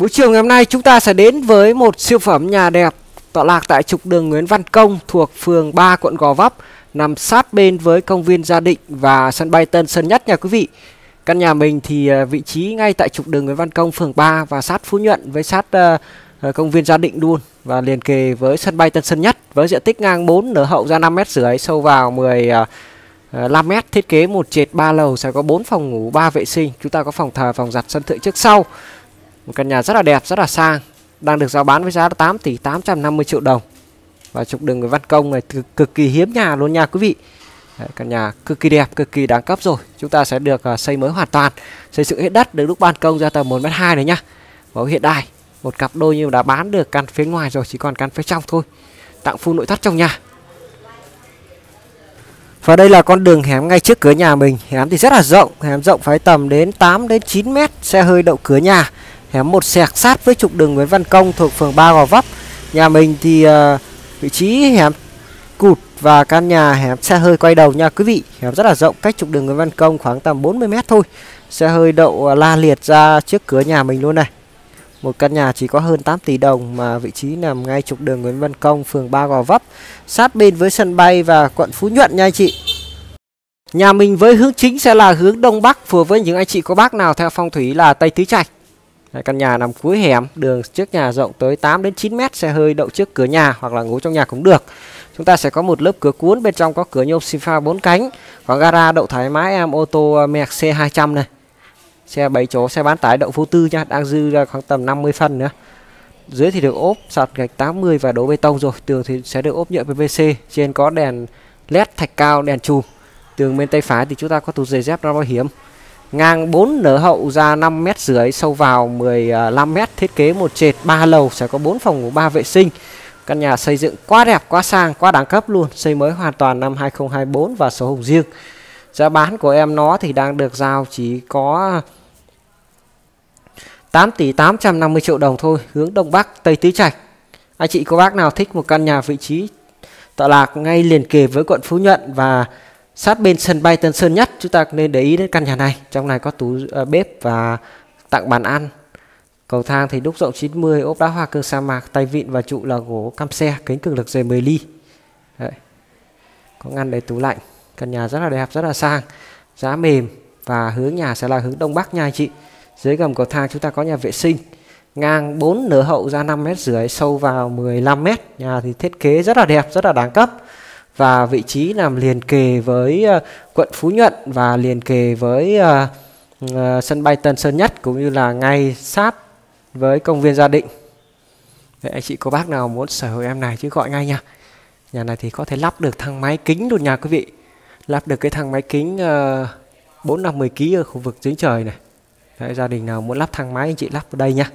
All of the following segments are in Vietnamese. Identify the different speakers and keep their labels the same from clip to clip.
Speaker 1: Buổi chiều ngày hôm nay chúng ta sẽ đến với một siêu phẩm nhà đẹp tọa lạc tại trục đường Nguyễn Văn Công thuộc phường 3 quận Gò Vấp nằm sát bên với công viên Gia Định và sân bay Tân Sơn Nhất nha quý vị. Căn nhà mình thì à, vị trí ngay tại trục đường Nguyễn Văn Công phường 3 và sát Phú Nhuận với sát uh, công viên Gia Định luôn và liền kề với sân bay Tân Sơn Nhất với diện tích ngang 4 nở hậu ra 5m rưỡi sâu vào 10 uh, 5 m thiết kế một trệt 3 lầu sẽ có 4 phòng ngủ 3 vệ sinh chúng ta có phòng thờ phòng giặt sân thượng trước sau một căn nhà rất là đẹp rất là sang đang được giao bán với giá 8 tỷ 850 triệu đồng. Và trục đường Nguyễn Văn Công này cực, cực kỳ hiếm nhà luôn nha quý vị. Đấy, căn nhà cực kỳ đẹp cực kỳ đáng cấp rồi. Chúng ta sẽ được uh, xây mới hoàn toàn xây dựng hết đất được lúc ban công ra tầm 1 mét hai này nhá. Mẫu hiện đại một cặp đôi như đã bán được căn phía ngoài rồi chỉ còn căn phía trong thôi. Tặng full nội thất trong nhà. Và đây là con đường hẻm ngay trước cửa nhà mình. Hẻm thì rất là rộng hẻm rộng phải tầm đến 8 đến 9 mét xe hơi đậu cửa nhà hẻm một sẹt sát với trục đường Nguyễn Văn Công thuộc phường 3 Gò Vấp. Nhà mình thì uh, vị trí hẻm cụt và căn nhà hẻm xe hơi quay đầu nha quý vị. Hẻm rất là rộng cách trục đường Nguyễn Văn Công khoảng tầm 40 mét thôi. Xe hơi đậu ờ, la liệt ra trước cửa nhà mình luôn này. Một căn nhà chỉ có hơn 8 tỷ đồng mà vị trí nằm ngay trục đường Nguyễn Văn Công, phường 3 Gò Vấp, sát bên với sân bay và quận Phú Nhuận nha anh chị. Nhà mình với hướng chính sẽ là hướng Đông Bắc phù với những anh chị có bác nào theo phong thủy là Tây Tứ Trạch căn nhà nằm cuối hẻm, đường trước nhà rộng tới 8 đến 9 mét, xe hơi đậu trước cửa nhà hoặc là ngủ trong nhà cũng được. Chúng ta sẽ có một lớp cửa cuốn bên trong có cửa nhôm xi pha 4 cánh, có gara đậu thoải mái em ô tô ờ, mercedes C200 này. Xe 7 chỗ xe bán tải đậu vô tư nha đang dư ra khoảng tầm 50 phân nữa. Dưới thì được ốp sạt gạch 80 và đổ bê tông rồi tường thì sẽ được ốp nhựa PVC trên có đèn led thạch cao đèn chùm. Tường bên tay phải thì chúng ta có tủ giày dép ra bảo hiểm ngang 4 nở hậu ra 5 mét rưỡi sâu vào 15 à, mét, thiết kế một trệt 3 lầu, sẽ có 4 phòng ngủ 3 vệ sinh. Căn nhà xây dựng quá đẹp, quá sang, quá đẳng cấp luôn, xây mới hoàn toàn năm 2024 và số hồng riêng. Giá bán của em nó thì đang được giao chỉ có 8 tỷ 850 triệu đồng thôi, hướng Đông Bắc, Tây Tứ Trạch. Anh chị cô bác nào thích một căn nhà vị trí tọa lạc ngay liền kề với quận Phú Nhuận và sát bên sân bay Tân Sơn Nhất chúng ta nên để ý đến căn nhà này. Trong này có tủ uh, bếp và tặng bàn ăn. Cầu thang thì đúc rộng 90 ốp đá hoa cương sa mạc tay vịn và trụ là gỗ cam xe kính cường lực dày 10 ly. Đấy. có ngăn để tủ lạnh. Căn nhà rất là đẹp rất là sang. Giá mềm và hướng nhà sẽ là hướng đông bắc nha anh chị. Dưới gầm cầu thang chúng ta có nhà vệ sinh. Ngang 4 nửa hậu ra 5 mét rưỡi sâu vào 15 mét. Nhà thì thiết kế rất là đẹp rất là đẳng cấp và vị trí nằm liền kề với uh, quận Phú Nhuận và liền kề với uh, uh, sân bay Tân Sơn Nhất cũng như là ngay sát với công viên Gia Định. Vậy anh chị cô bác nào muốn sở hữu em này chứ gọi ngay nha. Nhà này thì có thể lắp được thang máy kính luôn nha quý vị. Lắp được cái thang máy kính uh, 4 50 kg ở khu vực dưới trời này. Đấy, gia đình nào muốn lắp thang máy anh chị lắp ở đây nha.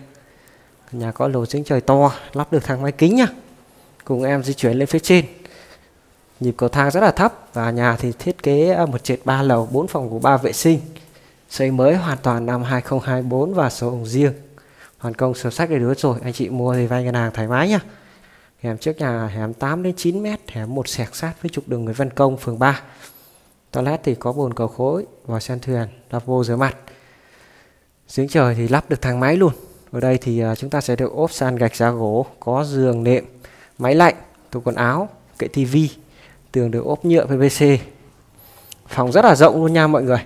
Speaker 1: Nhà có lầu dưới trời to lắp được thang máy kính nha. Cùng em di chuyển lên phía trên nhịp cầu thang rất là thấp và nhà thì thiết kế một trệt 3 lầu 4 phòng ngủ 3 vệ sinh. Xây mới hoàn toàn năm 2024 và sổ hồng riêng. Hoàn công sổ sách đầy đủ rồi. Anh chị mua thì vay ngân hàng thoải mái nhá. Hẻm trước nhà hẻm 8 đến 9 mét, hẻm một sẹt sát với trục đường Nguyễn Văn Công, phường 3 toilet thì có bồn cầu khối và sen thuyền lavabo rửa mặt. Giếng trời thì lắp được thang máy luôn. Ở đây thì à, chúng ta sẽ được ốp sàn gạch giá gỗ, có giường nệm, máy lạnh, tủ quần áo, kệ tivi tường được ốp nhựa PVC phòng rất là rộng luôn nha mọi người.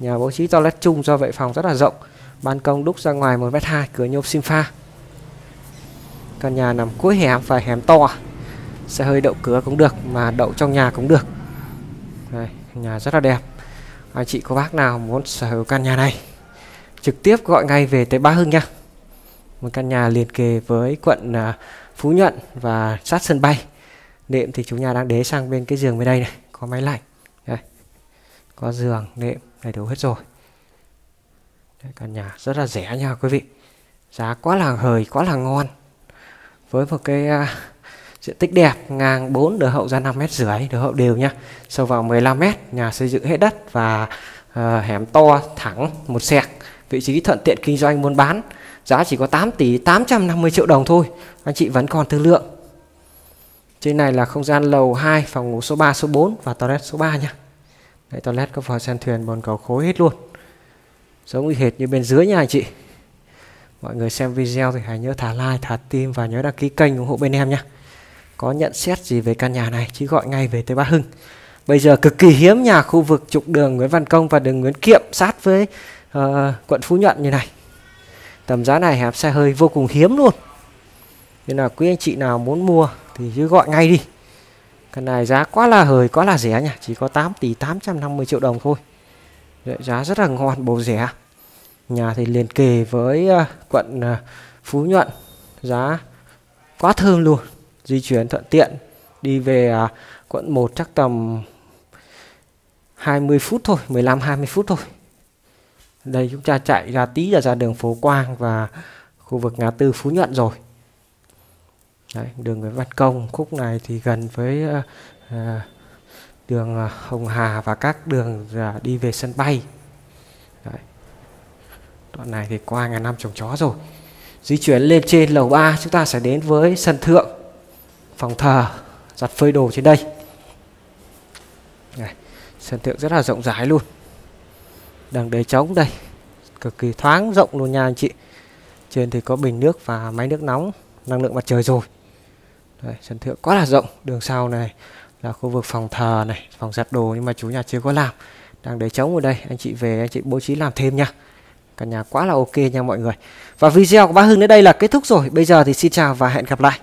Speaker 1: Nhà bố trí toilet chung do vậy phòng rất là rộng. Ban công đúc ra ngoài một mét hai cửa nhôm sim pha. Căn nhà nằm cuối hẻm và hẻm to. Xe hơi đậu cửa cũng được mà đậu trong nhà cũng được. Đây, nhà rất là đẹp. Anh chị cô bác nào muốn sở hữu căn nhà này trực tiếp gọi ngay về tới Ba Hưng nha. Một căn nhà liền kề với quận à, Phú Nhuận và sát sân bay nệm thì chúng nhà đang đế sang bên cái giường bên đây này. Có máy lạnh. Đây. có giường nệm đầy đủ hết rồi. Đây, căn nhà rất là rẻ nha quý vị. Giá quá là hời quá là ngon. Với một cái uh, diện tích đẹp ngang 4 đường hậu ra 5 mét rưỡi đường hậu đều nha. Sâu vào 15 mét nhà xây dựng hết đất và uh, hẻm to thẳng một sẹc vị trí thuận tiện kinh doanh muốn bán giá chỉ có 8 tỷ 850 triệu đồng thôi. Anh chị vẫn còn thương lượng trên này là không gian lầu 2 phòng ngủ số 3 số 4 và toilet số 3 nha. Đấy, toilet có vòi sen thuyền bồn cầu khối hết luôn. Giống y hệt như bên dưới nha anh chị. Mọi người xem video thì hãy nhớ thả like thả tim và nhớ đăng ký kênh ủng hộ bên em nhé có nhận xét gì về căn nhà này chỉ gọi ngay về tới Bát Hưng. Bây giờ cực kỳ hiếm nhà khu vực trục đường Nguyễn Văn Công và đường Nguyễn Kiệm sát với uh, quận Phú Nhuận như này. Tầm giá này hẹp xe hơi vô cùng hiếm luôn. Nên là quý anh chị nào muốn mua thì cứ gọi ngay đi. Căn này giá quá là hời quá là rẻ nha. Chỉ có 8 tỷ 850 triệu đồng thôi. Đấy, giá rất là ngon bầu rẻ. Nhà thì liền kề với uh, quận uh, Phú Nhuận. Giá quá thơm luôn. Di chuyển thuận tiện. Đi về uh, quận 1 chắc tầm 20 phút thôi 15 20 phút thôi. Đây chúng ta chạy ra tí là ra đường phố Quang và khu vực ngã tư Phú Nhuận rồi. Đấy, đường Nguyễn Văn Công khúc này thì gần với uh, đường ờ, Hồng Hà và các đường uh, đi về sân bay. Đấy. đoạn này thì qua ngàn năm trồng chó rồi. Di chuyển lên trên lầu 3 chúng ta sẽ đến với sân thượng phòng thờ giặt phơi đồ trên đây. Này, sân thượng rất là rộng rãi luôn. Đằng đế trống đây cực kỳ thoáng rộng luôn nha anh chị. Trên thì có bình nước và máy nước nóng năng lượng mặt trời rồi đây, sân thượng quá là rộng. Đường sau này là khu vực phòng thờ này phòng giặt đồ nhưng mà chủ nhà chưa có làm. Đang để trống ở đây. Anh chị về anh chị bố trí làm thêm nha. Căn nhà quá là ok nha mọi người. Và video của bác Hưng đến đây là kết thúc rồi. Bây giờ thì xin chào và hẹn gặp lại.